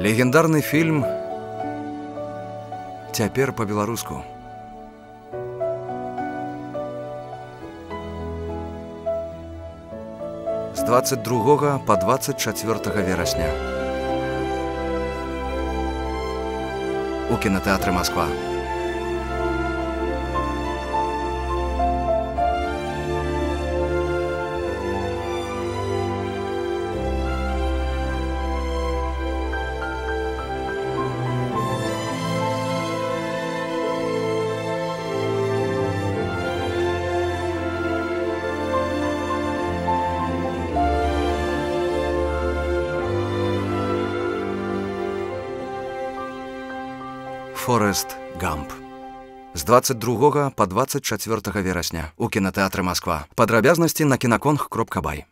Легендарны фільм цяпер па-беларуску. З 22 па 24 верасня. У кінотэатры Масква. Форест Гамп. З 22 па 24 верасня у кінотэатры Масква. Падрабязнасці на кінаконг кропка бай.